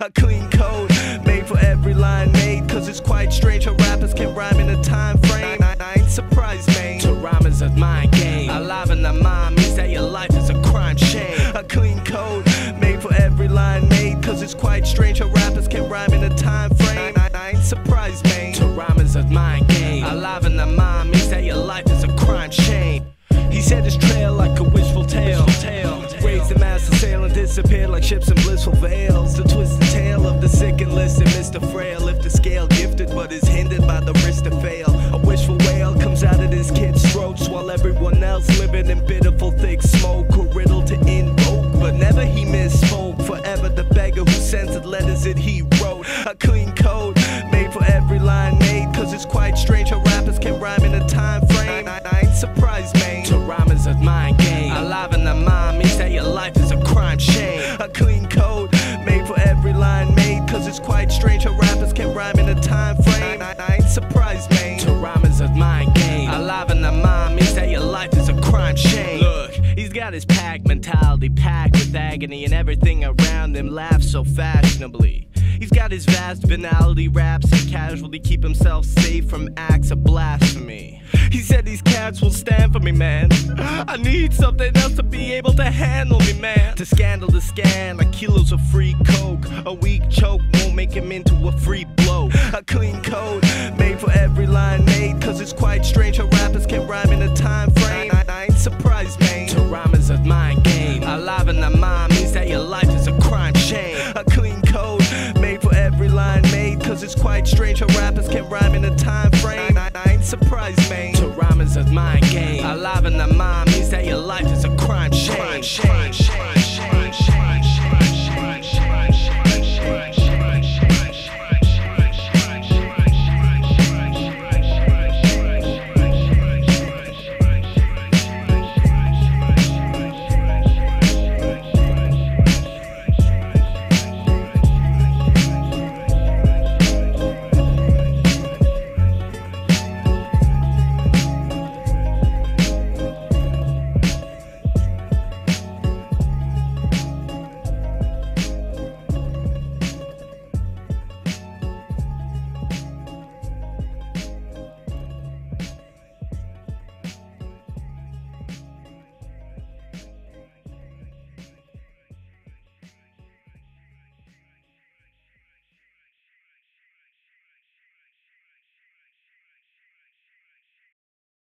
A clean code made for every line made. Cause it's quite strange how rappers can rhyme in a time frame. I, I ain't surprised, man. To rhyme is a mind game. Alive in the mind means that your life is a crime shame. A clean code made for every line made. Cause it's quite strange how rappers can rhyme in a time frame. I, I ain't surprised, man. To rhyme is a mind game. Alive in the mind means that your life is a crime shame. He said his trail disappeared like ships in blissful vales. The twisted tale of the sick and listed Mr. Frail. If the scale gifted but is hindered by the risk to fail. A wishful wail comes out of this kid's throats while everyone else living in pitiful thick smoke. A riddle to invoke, but never he misspoke. Forever the beggar who censored letters that he wrote. A clean code made for every line made. Cause it's quite strange how rappers can rhyme in a time frame. I, I ain't surprised, man. It's quite strange how rappers can rhyme in a time frame. I, I ain't surprised, man. To rhyme is a mind game. Alive in the mind means that your life is a crime shame. Look, he's got his pack mentality, packed with agony, and everything around him laughs so fashionably. He's got his vast venality raps and casually keep himself safe from acts of blasphemy. He said these cats will stand for me, man. I need something else to be able to handle me, man. To scandal the scan like kilos of free coke him into a free blow. A clean code made for every line made, cause it's quite strange how rappers can rhyme in a time frame. I, I ain't surprised, man. To rhymers of mind game. Alive in the mind means that your life is a crime shame. A clean code made for every line made, cause it's quite strange how rappers can rhyme in a time frame. I, I, I ain't surprised, man. To rhymers of mind game.